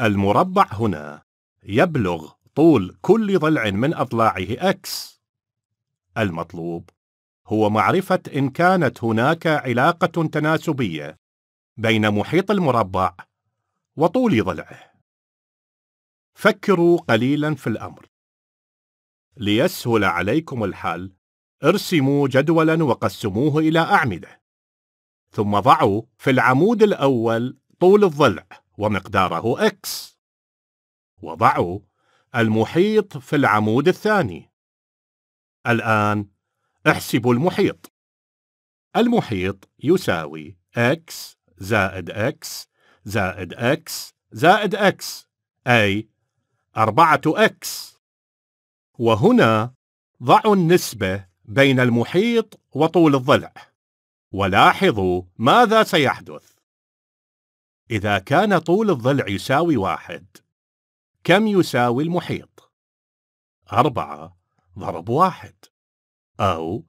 المربع هنا يبلغ طول كل ضلع من أضلاعه x المطلوب هو معرفة إن كانت هناك علاقة تناسبية بين محيط المربع وطول ضلعه. فكروا قليلا في الأمر. ليسهل عليكم الحل، ارسموا جدولا وقسموه إلى أعمدة. ثم ضعوا في العمود الأول طول الضلع ومقداره x. وضعوا المحيط في العمود الثاني. الآن احسبوا المحيط. المحيط يساوي x زائد x زائد x زائد x أي أربعة x وهنا ضعوا النسبة بين المحيط وطول الضلع ولاحظوا ماذا سيحدث إذا كان طول الضلع يساوي واحد كم يساوي المحيط؟ أربعة ضرب واحد أو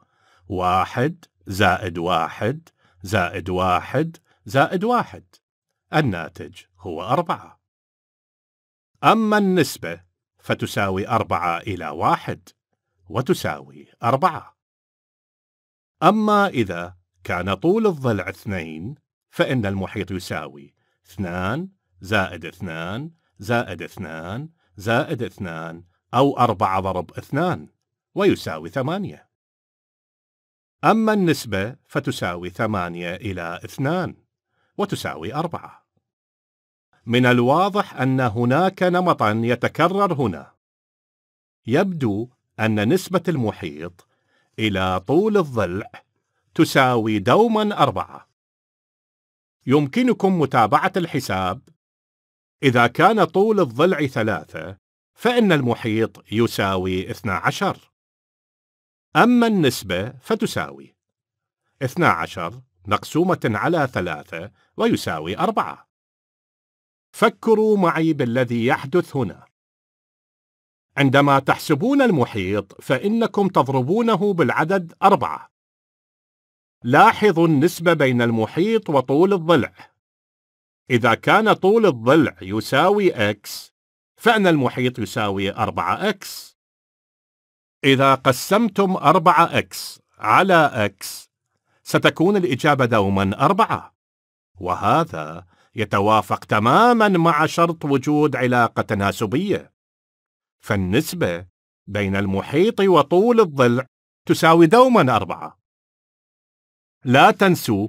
واحد زائد واحد زائد واحد زائد واحد الناتج هو أربعة أما النسبة فتساوي أربعة إلى واحد وتساوي أربعة أما إذا كان طول الضلع اثنين فإن المحيط يساوي اثنان زائد اثنان زائد اثنان زائد اثنان أو أربعة ضرب اثنان ويساوي ثمانية. أما النسبة فتساوي ثمانية إلى اثنان وتساوي أربعة. من الواضح أن هناك نمطا يتكرر هنا. يبدو أن نسبة المحيط إلى طول الضلع تساوي دوما أربعة. يمكنكم متابعة الحساب. إذا كان طول الضلع ثلاثة فإن المحيط يساوي 12 أما النسبة فتساوي. 12 مقسومة على ثلاثة ويساوي أربعة. فكروا معي بالذي يحدث هنا. عندما تحسبون المحيط فإنكم تضربونه بالعدد أربعة. لاحظوا النسبة بين المحيط وطول الضلع. إذا كان طول الضلع يساوي x فإن المحيط يساوي 4x إذا قسمتم 4x على x ستكون الإجابة دوما أربعة. وهذا يتوافق تماما مع شرط وجود علاقة تناسبية. فالنسبة بين المحيط وطول الضلع تساوي دوما أربعة. لا تنسوا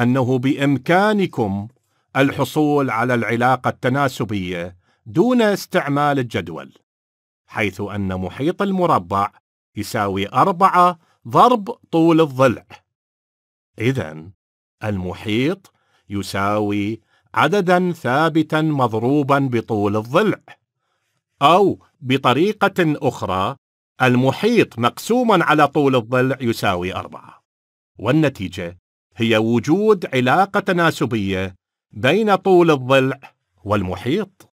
أنه بإمكانكم الحصول على العلاقة التناسبية دون استعمال الجدول حيث أن محيط المربع يساوي أربعة ضرب طول الضلع. إذا المحيط يساوي عددا ثابتا مضروبا بطول الضلع أو بطريقة أخرى المحيط مقسوما على طول الضلع يساوي أربعة. والنتيجة هي وجود علاقة تناسبية بين طول الضلع والمحيط.